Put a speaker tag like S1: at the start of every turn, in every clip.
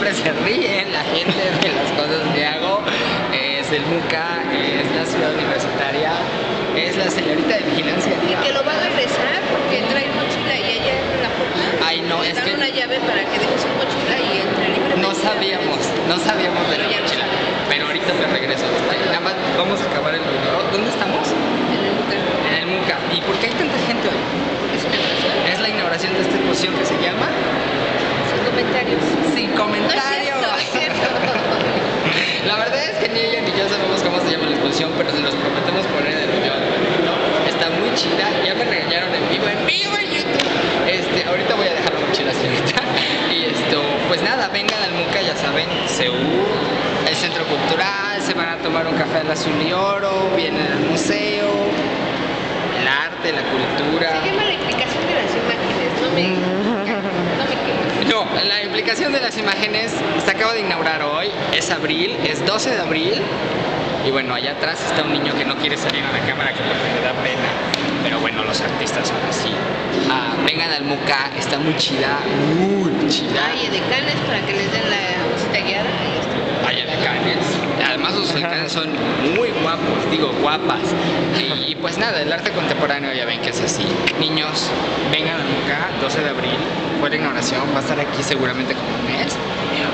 S1: siempre se ríen la gente de las cosas que hago. Eh, es el MUCA, eh, es la ciudad universitaria, es la señorita de vigilancia.
S2: Que lo va a regresar porque trae mochila y ella en la puerta.
S1: Ay, no, es que.
S2: una llave para que deje su mochila y entre libremente.
S1: No sabíamos, no sabíamos de
S2: Pero la
S1: mochila. Pero ahorita me regreso. Nada más vamos a acabar el video. ¿Dónde estamos?
S2: En el MUCA.
S1: En el MUCA. ¿Y por qué hay tanta gente hoy?
S2: Es
S1: la inauguración de esta exposición que se
S2: sin No es
S1: Comentario.
S2: cierto, es cierto.
S1: La verdad es que ni ella ni yo sabemos cómo se llama la exposición, pero se los prometemos poner en el video. ¿no? Está muy chida. Ya me regañaron en vivo, en vivo en YouTube. Este, ahorita voy a dejar la mochila así ahorita. Y esto, pues nada, vengan al MUCA, ya saben, CEU, el centro cultural, se van a tomar un café al azul y oro, vienen al museo, el arte, la cultura.
S2: Se llama la implicación de las imágenes. No me. No
S1: la implicación de las imágenes se acaba de inaugurar hoy, es abril, es 12 de abril. Y bueno, allá atrás está un niño que no quiere salir a la cámara, que porque le da pena. Pero bueno, los artistas son así. Ah, vengan al MUCA, está muy chida, muy chida.
S2: Hay edecanes para que les den la visita guiada. y ya está.
S1: Hay alcanes. Son muy guapos, digo guapas. Y, y pues nada, el arte contemporáneo ya ven que es así. Niños, vengan MUCA, 12 de abril, fue la inauguración, va a estar aquí seguramente como un mes.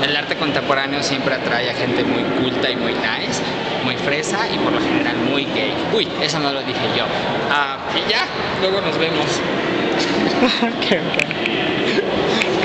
S1: El arte contemporáneo siempre atrae a gente muy culta y muy nice, muy fresa y por lo general muy gay. Uy, eso no lo dije yo. Ah, y ya, luego nos vemos.
S3: Bueno.